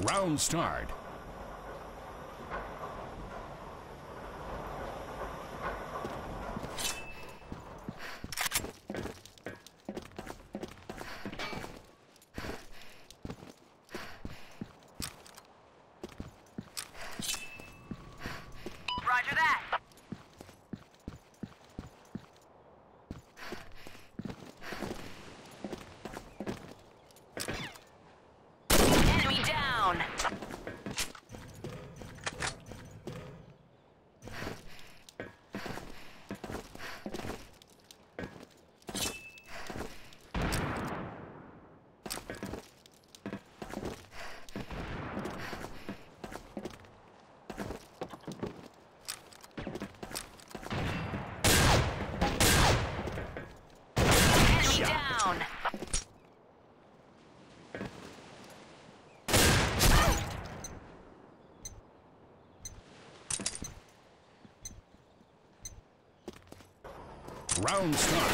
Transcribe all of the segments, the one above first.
Round start. Down. Round start.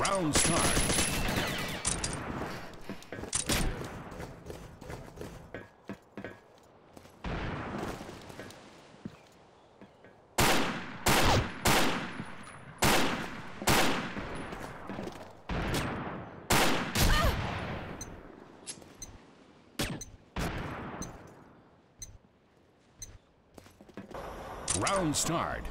Round start. Round start.